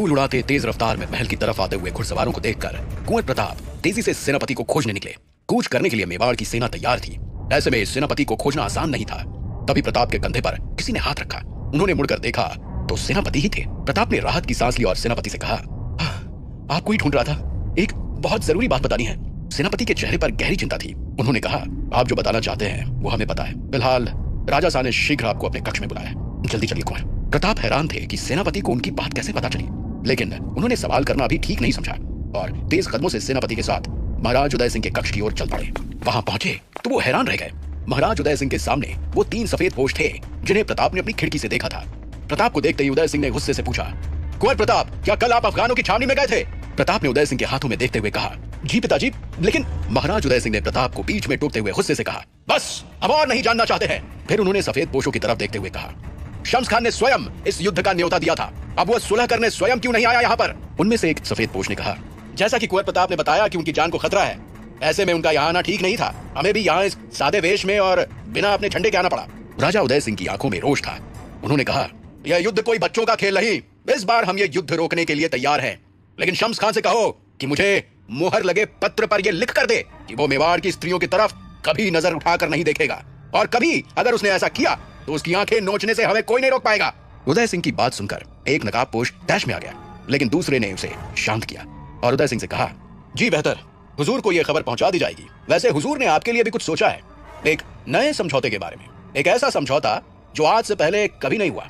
धूल उड़ाते तेज रफ्तार में महल की तरफ़ आते हुए घुड़सवारों को देखकर कुंवर प्रताप तेज़ी से सेनापति को खोजने निकले। कूच करने के लिए मेवाड़ की सेना तैयार थी। ऐसे में सेनापति को खोजना आसान नहीं था। तभी प्रताप के कंधे पर किसी ने हाथ रखा। उन्होंने मुड़कर देखा तो सेनापति ही थे। प्रताप ने राहत की सांस ली और सेनापति से कहा आपको ही ढूंढ रहा था? एक बहुत ज़रूरी बात बतानी है। सेनापति के चेहरे पर गहरी चिंता थी। उन्होंने कहा, आप जो बताना चाहते हैं, वो हमें पता है। फ़िलहाल, राजा शाह ने शीघ्र आपको अपने कक्ष में बुलाया जल्दी चलिए कुंवर। प्रताप हैरान थे कि सेनापति को उनकी बात कैसे पता चली। लेकिन उन्होंने सवाल करना अभी ठीक नहीं समझा। और तेज कदमों से सेनापति के साथ महाराज उदय सिंह के कक्ष की ओर चल पड़े। वहाँ पहुँचे तो वो हैरान रह गए। महाराज उदय सिंह के सामने वो तीन सफ़ेद पोष थे, जिन्हें प्रताप ने अपनी खिड़की से देखा था। प्रताप को देखते ही उदय सिंह ने गुस्से से पूछा, कुंवर प्रताप, क्या कल आप अफगानों की छावनी में गए थे? प्रताप ने उदय सिंह के हाथों में देखते हुए कहा, जी पिताजी, लेकिन महाराज उदय सिंह ने प्रताप को बीच में टोकते हुए गुस्से से कहा, बस, अब और नहीं जानना चाहते हैं। फिर उन्होंने सफ़ेद पोषों की तरफ़ देखते हुए कहा शम्स खान ने स्वयं इस युद्ध का न्योता दिया था। अब वो सुलह करने स्वयं क्यों नहीं आया यहाँ पर? उनमें से एक सफ़ेद पोष ने कहा, जैसा कि कुंवर प्रताप ने बताया कि उनकी जान को खतरा है, ऐसे में उनका यहाँ आना ठीक नहीं था। हमें भी यहाँ इस सादे वेश में और बिना अपने झंडे के आना पड़ा। राजा उदय सिंह की आँखों में रोष था। उन्होंने कहा, यह युद्ध कोई बच्चों का खेल नहीं। इस बार हम ये युद्ध रोकने के लिए तैयार हैं। लेकिन शम्स खान से कहो कि मुझे मुहर लगे पत्र पर यह लिख कर दे कि वो मेवाड़ की स्त्रियों की तरफ़ कभी नज़र उठाकर नहीं देखेगा। और कभी अगर उसने ऐसा किया तो उसकी आँखें नोचने से हमें कोई नहीं रोक पाएगा। उदय सिंह की बात सुनकर एक नकाब पोष डैश में आ गया, लेकिन दूसरे ने उसे शांत किया और उदय सिंह से कहा, जी, बेहतर। हुजूर को यह खबर पहुँचा दी जाएगी। वैसे हुजूर ने आपके लिए भी कुछ सोचा है, एक नए समझौते के बारे में। एक ऐसा समझौता जो आज से पहले कभी नहीं हुआ।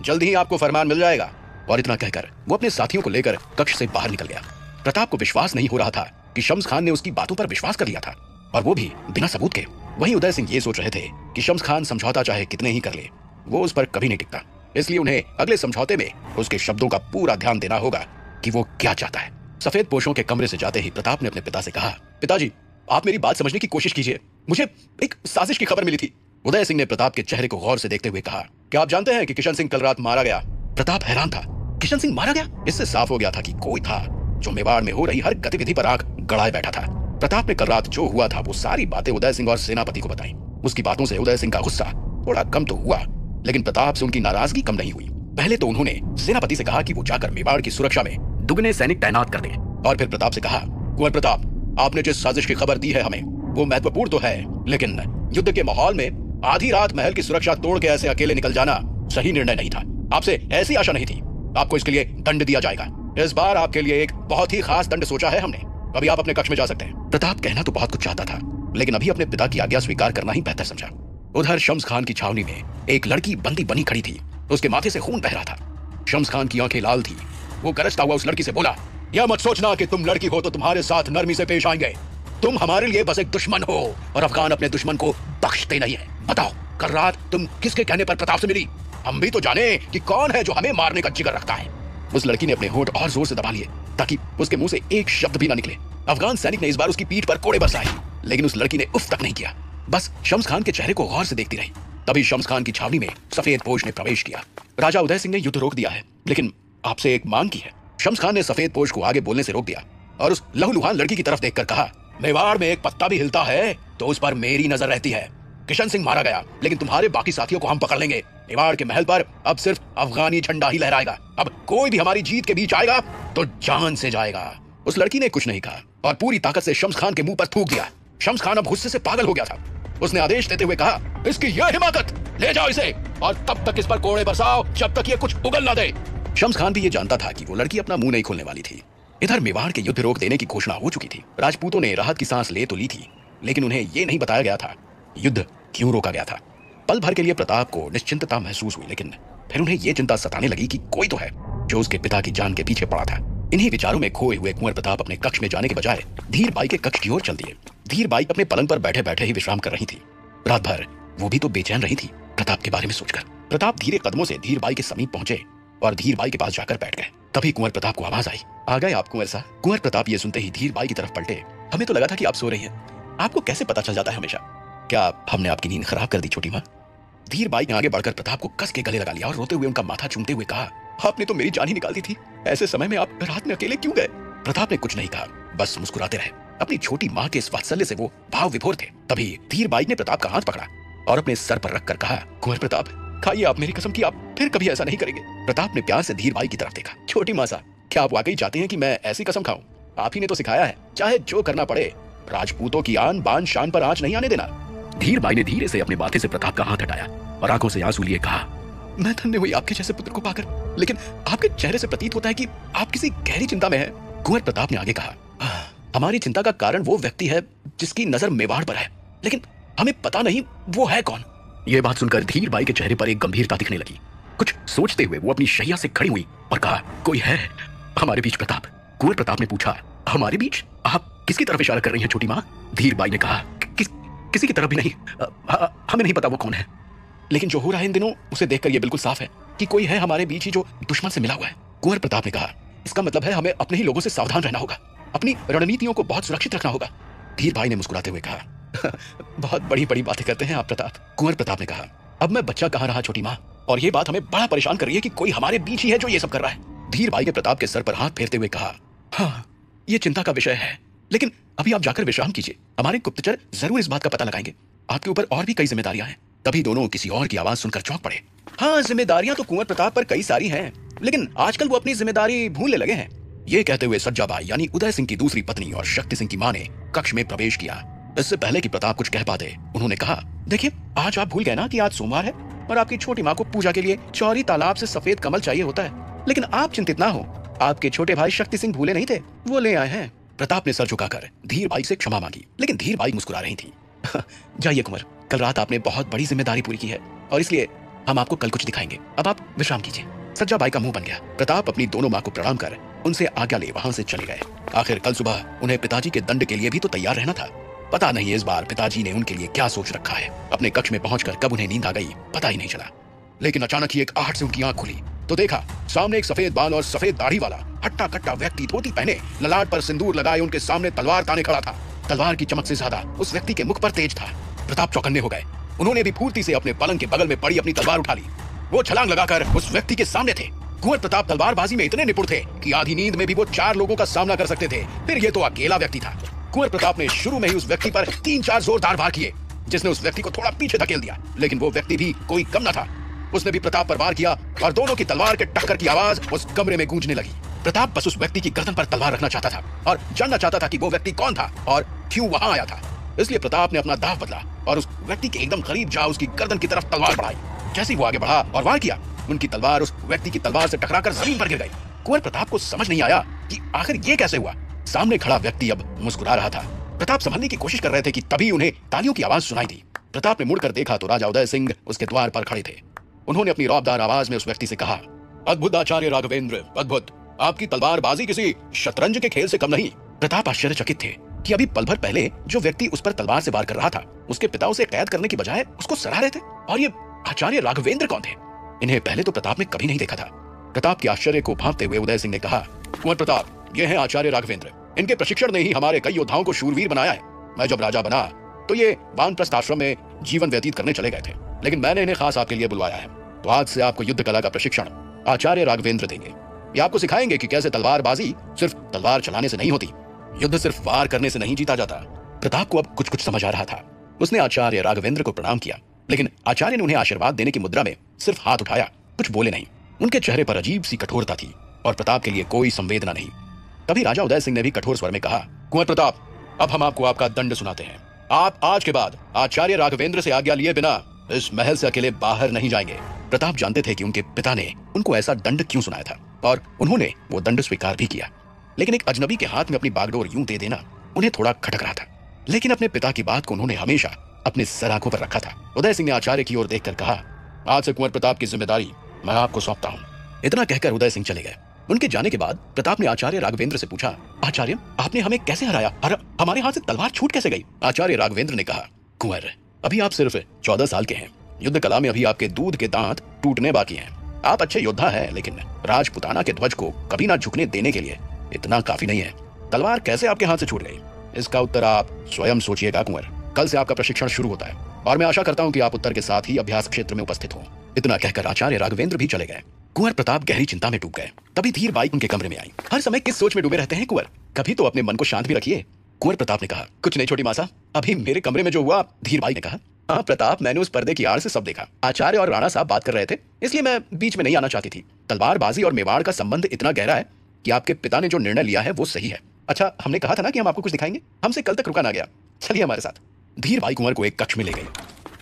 जल्द ही आपको फरमान मिल जाएगा। और इतना कहकर वो अपने साथियों को लेकर कक्ष से बाहर निकल गया। प्रताप को विश्वास नहीं हो रहा था कि शम्स खान ने उसकी बातों पर विश्वास कर लिया था, और वो भी बिना सबूत के। वहीं उदय सिंह ये सोच रहे थे कि शम्स खान समझौता चाहे कितने ही कर ले, वो उस पर कभी नहीं टिकता। इसलिए उन्हें अगले समझौते में उसके शब्दों का पूरा ध्यान देना होगा कि वो क्या चाहता है। सफ़ेद पोषों के कमरे से जाते ही प्रताप ने अपने पिता से कहा, पिताजी, आप मेरी बात समझने की कोशिश कीजिए। मुझे एक साजिश की खबर मिली थी। उदय सिंह ने प्रताप के चेहरे को गौर से देखते हुए कहा, क्या आप जानते हैं कि किशन सिंह कल रात मारा गया? प्रताप हैरान था। किशन सिंह मारा गया? इससे साफ़ हो गया था कि कोई था जो मेवाड़ में हो रही हर गतिविधि पर आँख गड़ाए बैठा था। प्रताप ने कल रात जो हुआ था, वो सारी बातें उदय सिंह और सेनापति को बताई। उसकी बातों से उदय सिंह का गुस्सा थोड़ा कम तो हुआ, लेकिन प्रताप से उनकी नाराज़गी कम नहीं हुई। पहले तो उन्होंने सेनापति से कहा कि वो जाकर मेवाड़ की सुरक्षा में दुगने सैनिक तैनात कर दे, और फिर प्रताप से कहा, कुंवर प्रताप, आपने जिस साजिश की खबर दी है हमें, वो महत्वपूर्ण तो है, लेकिन युद्ध के माहौल में आधी रात महल की सुरक्षा तोड़ के ऐसे अकेले निकल जाना सही निर्णय नहीं था। आपसे ऐसी आशा नहीं थी। आपको इसके लिए दंड दिया जाएगा। इस बार आपके लिए एक बहुत ही खास दंड सोचा है हमने। अभी आप अपने कक्ष में जा सकते हैं। प्रताप कहना तो बहुत कुछ चाहता था लेकिन अभी अपने पिता की आज्ञा स्वीकार करना ही बेहतर समझा। उधर शम्स खान की छावनी में एक लड़की बंदी बनी खड़ी थी। उसके माथे से खून बह रहा था। शम्स खान की आँखें लाल थी। वो गरजता हुआ उस लड़की से बोला, यह मत सोचना कि तुम लड़की हो तो तुम्हारे साथ नरमी से पेश आएँगे। तुम हमारे लिए बस एक दुश्मन हो और अफगान अपने दुश्मन को बख्शते नहीं है। बताओ, कल रात तुम किसके कहने पर प्रताप से मिली? हम भी तो जाने कि कौन है जो हमें मारने का जिगर रखता है। उस लड़की ने अपने होठ और ज़ोर से दबा लिए ताकि उसके मुँह से एक शब्द भी ना निकले। अफगान सैनिक ने इस बार उसकी पीठ पर कोड़े बरसाए। लेकिन उस लड़की ने उफ तक नहीं किया। बस शम्स खान के चेहरे को गौर से देखती रही। तभी शम्स खान की छावनी में सफ़ेद पोष ने प्रवेश किया। राजा उदय सिंह ने युद्ध रोक दिया है, लेकिन आपसे एक मांग की है। शम्स खान ने सफ़ेद पोष को आगे बोलने से रोक दिया और उस लहूलुहान लड़की की तरफ़ देखकर कहा, मेवाड़ में एक पत्ता भी हिलता है तो उस पर मेरी नज़र रहती है। किशन सिंह मारा गया, लेकिन तुम्हारे बाकी साथियों को हम पकड़ लेंगे। मेवाड़ के महल पर अब सिर्फ़ अफगानी झंडा ही लहराएगा। अब कोई भी हमारी जीत के बीच आएगा तो जान से जाएगा। उस लड़की ने कुछ नहीं कहा और पूरी ताकत से शम्स खान के मुँह पर थूक दिया। शम्स खान अब गुस्से से पागल हो गया था। उसने आदेश देते हुए कहा, इसकी यह हिमाकत, ले जाओ इसे, और तब तक इस पर कोड़े बरसाओ, जब तक ये कुछ उगल ना दे। शम्स खान भी ये जानता था कि वो लड़की अपना मुँह नहीं खोलने वाली थी। इधर मेवाड़ के युद्ध रोक देने की घोषणा हो चुकी थी। राजपूतों ने राहत की सांस ले तो ली थी, लेकिन उन्हें यह नहीं बताया गया था, युद्ध क्यों रोका गया था। पल भर के लिए प्रताप को निश्चिंतता महसूस हुई, लेकिन फिर उन्हें यह चिंता सताने लगी कि कोई तो है, जो उसके पिता की जान के पीछे पड़ा था। इन्हीं विचारों में खोए हुए कुंवर प्रताप अपने कक्ष में जाने के बजाय धीर बाई के कक्ष की ओर चल दिए। धीर बाई अपने पलंग पर बैठे बैठे ही विश्राम कर रही थी। रात भर, वो भी तो बेचैन रही थी, प्रताप के बारे में सोचकर। प्रताप धीरे कदमों से धीर बाई के समीप पहुँचे और धीर बाई के पास जाकर बैठ गए। तभी कुंवर प्रताप को आवाज़ आई, आ गए आप कुंवर सा? कुंवर प्रताप ये सुनते ही धीर बाई की तरफ़ पलटे। हमें तो लगा था कि आप सो रही हैं। आपको कैसे पता चल जाता है हमेशा? क्या हमने आपकी नींद खराब कर दी, छोटी माँ? धीर बाई ने आगे बढ़कर प्रताप को कस के गले लगा लिया और रोते हुए उनका माथा चूमते हुए कहा, आपने तो मेरी जान ही निकाल दी थी। ऐसे समय में आप रात में अकेले क्यों गए? प्रताप ने कुछ नहीं कहा, बस मुस्कुराते रहे। अपनी छोटी माँ के इस वात्सल्य से वो भाव विभोर थे। तभी धीर बाई ने प्रताप का हाथ पकड़ा और अपने सर पर रखकर कहा, कुंवर प्रताप, खाइए आप मेरी कसम की, आप फिर कभी ऐसा नहीं करेंगे। प्रताप ने प्यार से धीर भाई की तरफ़ देखा। छोटी मासा क्या आप वाकई चाहते हैं कि मैं ऐसी कसम खाऊं? आप ही ने तो सिखाया है, चाहे जो करना पड़े। राजपूतों की आन बान शान पर आँच नहीं आने देना। धीर भाई ने धीरे से अपने माथे से प्रताप का हाथ हटाया और आँखों से आँसू लिए कहा, मैं धन्य हुई आपके जैसे पुत्र को पाकर, लेकिन आपके चेहरे से प्रतीत होता है कि आप किसी गहरी चिंता में हैं। कुंवर प्रताप ने आगे कहा हमारी चिंता का कारण वो व्यक्ति है जिसकी नज़र मेवाड़ पर है। लेकिन हमें पता नहीं वो है कौन। यह बात सुनकर धीर बाई के चेहरे पर एक गंभीरता दिखने लगी। कुछ सोचते हुए वो अपनी शैया से खड़ी हुई और कहा कोई है? हमारे बीच प्रताप। कुंवर प्रताप ने पूछा हमारे बीच? आप किसकी तरफ़ इशारा कर रही हैं छोटी माँ? धीर बाई ने कहा किस किसी की तरफ़ भी नहीं। आ, हमें नहीं पता वो कौन है। लेकिन जो हो रहा है इन दिनों उसे देखकर यह बिल्कुल साफ़ है कि कोई है हमारे बीच ही जो दुश्मन से मिला हुआ है। कुंवर प्रताप ने कहा इसका मतलब है हमें अपने ही लोगों से सावधान रहना होगा। अपनी रणनीतियों को बहुत सुरक्षित रखना होगा। धीर भाई ने मुस्कुराते हुए कहा, बहुत बड़ी बड़ी बातें करते हैं आप, प्रताप। कुंवर प्रताप ने कहा, अब मैं बच्चा कहाँ रहा, छोटी माँ? और ये बात हमें बड़ा परेशान कर रही है कि कोई हमारे बीच ही है जो ये सब कर रहा है। धीर भाई ने प्रताप के सर पर हाथ फेरते हुए कहा हाँ ये चिंता का विषय है। लेकिन अभी आप जाकर विश्राम कीजिए। हमारे गुप्तचर ज़रूर इस बात का पता लगाएँगे। आपके ऊपर और भी कई जिम्मेदारियाँ हैं। तभी दोनों किसी और की आवाज़ सुनकर चौंक पड़े। हाँ जिम्मेदारियाँ तो कुंवर प्रताप पर कई सारी हैं, लेकिन आजकल वो अपनी ज़िम्मेदारी भूलने लगे हैं। ये कहते हुए सज्जाबाई यानी उदय सिंह की दूसरी पत्नी और शक्ति सिंह की माँ ने कक्ष में प्रवेश किया। इससे पहले कि प्रताप कुछ कह पाते, उन्होंने कहा, देखिए, आज आप भूल गए ना कि आज सोमवार है और आपकी छोटी माँ को पूजा के लिए चौरी तालाब से सफ़ेद कमल चाहिए होता है। लेकिन आप चिंतित ना हो, आपके छोटे भाई शक्ति सिंह भूले नहीं थे, वो ले आए हैं। प्रताप ने सर झुकाकर धीर भाई से क्षमा मांगी, लेकिन धीर भाई मुस्कुरा रही थी। जाइए कुंवर, कल रात आपने बहुत बड़ी ज़िम्मेदारी पूरी की है, और इसलिए हम आपको कल कुछ दिखाएँगे। अब आप विश्राम कीजिए। सज्जा भाई का मुँह बन गया। प्रताप अपनी दोनों माँ को प्रणाम कर उनसे आज्ञा ले वहाँ से चले गए। आखिर कल सुबह उन्हें पिताजी के दंड के लिए भी तो तैयार रहना था। पता नहीं इस बार पिताजी ने उनके लिए क्या सोच रखा है। अपने कक्ष में पहुंचकर कब उन्हें नींद आ गई, पता ही नहीं चला। लेकिन अचानक ही एक आहट से उनकी आँख खुली। तो देखा, सामने एक सफ़ेद बाल और सफ़ेद दाढ़ी वाला हट्टा कट्टा व्यक्ति धोती पहने, ललाट पर सिंदूर लगाए उनके सामने तलवार ताने खड़ा था। तलवार की चमक से ज़्यादा उस व्यक्ति के मुख पर तेज था। प्रताप चौकन्ने हो गए। उन्होंने भी फूर्ति से अपने पलंग के बगल में पड़ी अपनी तलवार उठा ली। वो छलांग लगाकर उस व्यक्ति के सामने थे। कुंवर प्रताप तलवारबाजी में इतने निपुण थे कि आधी नींद में भी वो चार लोगों का सामना कर सकते थे। फिर ये तो अकेला व्यक्ति था। कुंवर प्रताप ने शुरू में ही उस व्यक्ति पर तीन चार जोरदार वार किए, जिसने उस व्यक्ति को थोड़ा पीछे धकेल दिया, लेकिन वो व्यक्ति भी कोई कम न था। उसने भी प्रताप पर वार किया और दोनों की तलवार के टक्कर की आवाज़ उस कमरे में गूंजने लगी। प्रताप बस उस व्यक्ति की गर्दन पर तलवार रखना चाहता था और जानना चाहता था कि वो व्यक्ति कौन था और क्यों वहाँ आया था। इसलिए प्रताप ने अपना दाव बदला और उस व्यक्ति के एकदम करीब जा उसकी गर्दन की तरफ़ तलवार बढ़ाई। जैसे वो आगे बढ़ा और वार किया? उनकी तलवार उस व्यक्ति की तलवार से टकराकर ज़मीन पर गिर गई। कुंवर प्रताप को समझ नहीं आया कि आखिर ये कैसे हुआ। सामने खड़ा व्यक्ति अब मुस्कुरा रहा था। प्रताप समझने की कोशिश कर रहे थे कि तभी उन्हें तालियों की आवाज़ सुनाई दी। प्रताप ने मुड़कर देखा तो राजा उदय सिंह उसके द्वार पर खड़े थे। उन्होंने अपनी रौबदार आवाज़ में उस व्यक्ति से कहा अद्भुत आचार्य राघवेंद्र अद्भुत। आपकी तलवारबाजी किसी शतरंज के खेल से कम नहीं। प्रताप आश्चर्यचकित थे कि अभी पल भर पहले जो व्यक्ति उस पर तलवार से वार कर रहा था उसके पिता उसे कैद करने की बजाय उसको सराह रहे थे। और ये आचार्य राघवेंद्र कौन थे? इन्हें पहले तो प्रताप ने कभी नहीं देखा था। प्रताप के आश्चर्य को भांपते हुए उदय सिंह ने कहा, कुंवर प्रताप, ये है आचार्य राघवेंद्र। इनके प्रशिक्षण ने ही हमारे कई योद्धाओं को शूरवीर बनाया है। मैं जब राजा बना तो ये वानप्रस्थ आश्रम में जीवन व्यतीत करने चले गए थे। लेकिन मैंने इन्हें खास आपके लिए बुलवाया है। तो आज से आपको युद्ध कला का प्रशिक्षण आचार्य राघवेंद्र देंगे। ये आपको सिखाएँगे कि कैसे तलवारबाजी सिर्फ़ तलवार चलाने से नहीं होती, युद्ध सिर्फ़ वार करने से नहीं जीता जाता। प्रताप को अब कुछ कुछ समझ आ रहा था। उसने आचार्य राघवेंद्र को प्रणाम किया। लेकिन आचार्य ने उन्हें आशीर्वाद देने की मुद्रा में सिर्फ़ हाथ उठाया, कुछ बोले नहीं। उनके चेहरे पर अजीब सी कठोरता थी और प्रताप के लिए कोई संवेदना नहीं। तभी राजा उदय सिंह ने भी कठोर स्वर में कहा, कुंवर प्रताप, अब हम आपको आपका दंड सुनाते हैं। आप आज के बाद आचार्य राघवेंद्र से आज्ञा लिए बिना इस महल से अकेले बाहर नहीं जाएँगे। प्रताप जानते थे कि उनके पिता ने उनको ऐसा दंड क्यों सुनाया था और उन्होंने वो दंड स्वीकार भी किया। लेकिन एक अजनबी के हाथ में अपनी बागडोर यूँ दे देना उन्हें थोड़ा खटक रहा था। लेकिन अपने पिता की बात को उन्होंने हमेशा अपने सर आँखों पर रखा था। उदय सिंह ने आचार्य की ओर देखकर कहा, आज से कुंवर प्रताप की ज़िम्मेदारी मैं आपको सौंपता हूँ। इतना कहकर उदय सिंह चले गए। उनके जाने के बाद प्रताप ने आचार्य राघवेंद्र से पूछा, आचार्य, आपने हमें कैसे हराया? और हमारे हाथ से तलवार छूट कैसे गई? आचार्य राघवेंद्र ने कहा, कुंवर, अभी आप सिर्फ़ चौदह साल के हैं। युद्ध कला में अभी आपके दूध के दांत टूटने बाकी हैं। आप अच्छे योद्धा हैं, लेकिन राजपुताना के ध्वज को कभी ना झुकने देने के लिए इतना काफ़ी नहीं है। तलवार कैसे आपके हाथ से छूट गई? इसका उत्तर आप स्वयं सोचिएगा, कुंवर। कल से आपका प्रशिक्षण शुरू होता है। और मैं आशा करता हूँ कि आप उत्तर के साथ ही अभ्यास क्षेत्र में उपस्थित हो। इतना कहकर आचार्य राघवेंद्र भी चले गए। कुंवर प्रताप गहरी चिंता में डूब गए। तभी धीर बाई उनके कमरे में आई। हर समय किस सोच में डूबे रहते हैं कुंवर? कभी तो अपने मन को शांत भी रखिए। कुंवर प्रताप ने कहा, कुछ नहीं छोटी मासा, अभी मेरे कमरे में जो हुआ, धीर बाई ने कहा हाँ प्रताप, मैंने उस पर्दे की आड़ से सब देखा। आचार्य और राणा साहब बात कर रहे थे, इसलिए मैं बीच में नहीं आना चाहती थी। तलवारबाजी और मेवाड़ का संबंध इतना गहरा है कि आपके पिता ने जो निर्णय लिया है वो सही है। अच्छा हमने कहा था ना कि हम आपको कुछ दिखाएँगे? हमसे कल तक रुका ना गया। चलिए हमारे साथ। धीर भाई कुंवर को एक कक्ष में ले गई।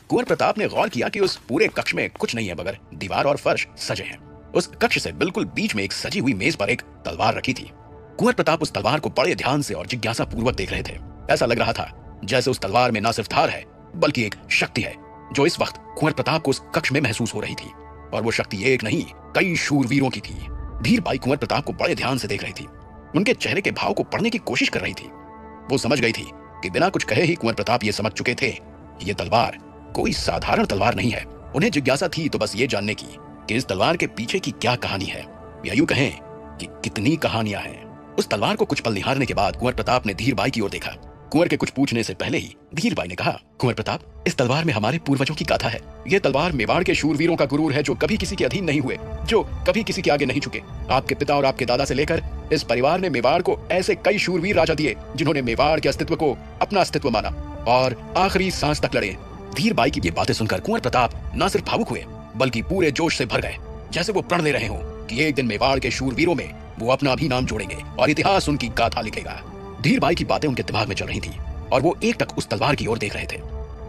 कुंवर प्रताप ने गौर किया कि उस पूरे कक्ष में कुछ नहीं है मगर दीवार और फर्श सजे हैं। उस कक्ष से बिल्कुल बीच में एक सजी हुई मेज पर एक तलवार रखी थी। कुंवर प्रताप उस तलवार को बड़े ध्यान से और जिज्ञासा पूर्वक देख रहे थे। ऐसा लग रहा था जैसे उस तलवार में न सिर्फ़ धार है, बल्कि एक शक्ति है, जो इस वक्त कुंवर प्रताप को उस कक्ष में महसूस हो रही थी। और वो शक्ति एक नहीं, कई शूरवीरों की थी। धीर बाई कुंवर प्रताप को बड़े ध्यान से देख रही थी। उनके चेहरे के भाव को पढ़ने की कोशिश कर रही थी। वो समझ गई थी कि बिना कुछ कहे ही कुंवर प्रताप ये समझ चुके थे। ये तलवार कोई साधारण तलवार नहीं है। उन्हें जिज्ञासा थी तो बस ये जानने की कि इस तलवार के पीछे की क्या कहानी है। या यूँ कहें कि कितनी कहानियाँ हैं। उस तलवार को कुछ पल निहारने के बाद कुंवर प्रताप ने धीर बाई की ओर देखा। कुंवर के कुछ पूछने से पहले ही धीर बाई ने कहा, कुंवर प्रताप, इस तलवार में हमारे पूर्वजों की गाथा है। यह तलवार मेवाड़ के शूरवीरों का गुरूर है जो कभी किसी के अधीन नहीं हुए, जो कभी किसी के आगे नहीं चुके आपके पिता और आपके दादा से लेकर इस परिवार ने मेवाड़ को ऐसे कई शूरवीर राजा दिए, जिन्होंने मेवाड़ के अस्तित्व को अपना अस्तित्व माना और आखिरी सांस तक लड़े। धीर बाई की ये बातें सुनकर कुंवर प्रताप न सिर्फ़ भावुक हुए, बल्कि पूरे जोश से भर गए। जैसे वो प्रण ले रहे हो कि एक दिन मेवाड़ के शूरवीरों में वो अपना भी नाम जोड़ेंगे और इतिहास उनकी गाथा लिखेगा। धीर बाई की बातें उनके दिमाग में चल रही थी, और वो एक टक उस तलवार की ओर देख रहे थे,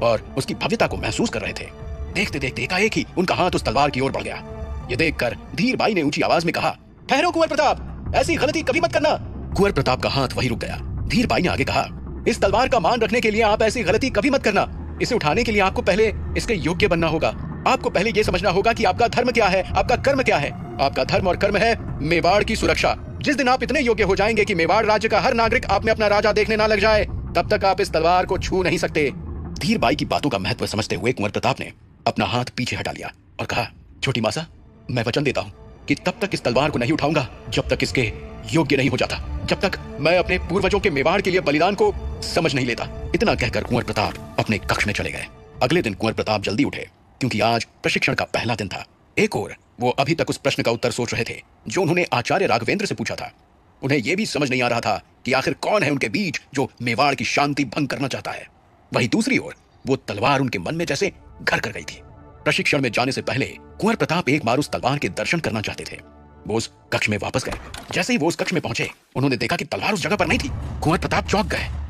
और उसकी भव्यता को महसूस कर रहे थे। देखते देखते एकाएक ही उनका हाथ उस तलवार की ओर बढ़ गया। ये देखकर धीर बाई ने ऊँची आवाज़ में कहा, ठहरो कुंवर प्रताप, ऐसी गलती कभी मत करना! कुंवर प्रताप का हाथ वही रुक गया। धीर बाई ने आगे कहा, इस तलवार का मान रखने के लिए आप ऐसी गलती कभी मत करना। इसे उठाने के लिए आपको पहले इसके योग्य बनना होगा। आपको पहले यह समझना होगा कि आपका धर्म क्या है, आपका कर्म क्या है। आपका धर्म और कर्म है मेवाड़ की सुरक्षा। जिस दिन आप इतने योग्य हो जाएँगे कि मेवाड़ राज्य का हर नागरिक आप में अपना राजा देखने ना लग जाए, तब तक आप इस तलवार को छू नहीं सकते। धीर बाई की बातों का महत्व समझते हुए कुंवर प्रताप ने अपना हाथ पीछे हटा लिया और कहा, छोटी मासा, मैं वचन देता हूँ कि तब तक इस तलवार को नहीं उठाऊँगा, जब तक इसके योग्य नहीं हो जाता, जब तक मैं अपने पूर्वजों के मेवाड़ के लिए बलिदान को समझ नहीं लेता। इतना कहकर कुंवर प्रताप अपने कक्ष में चले गए। अगले दिन कुंवर प्रताप जल्दी उठे, क्योंकि आज प्रशिक्षण का पहला दिन था। एक और वो अभी तक उस प्रश्न का उत्तर सोच रहे थे, जो उन्होंने आचार्य राघवेंद्र से पूछा था। उन्हें यह भी समझ नहीं आ रहा था कि आखिर कौन है उनके बीच जो मेवाड़ की शांति भंग करना चाहता है। वही दूसरी ओर, वो तलवार उनके मन में जैसे घर कर गई थी। प्रशिक्षण में जाने से पहले कुंवर प्रताप एक बार उस तलवार के दर्शन करना चाहते थे। वो उस कक्ष में वापस गए। जैसे ही वो उस कक्ष में पहुँचे, उन्होंने देखा कि तलवार उस जगह पर नहीं थी। कुंवर प्रताप चौंक गए।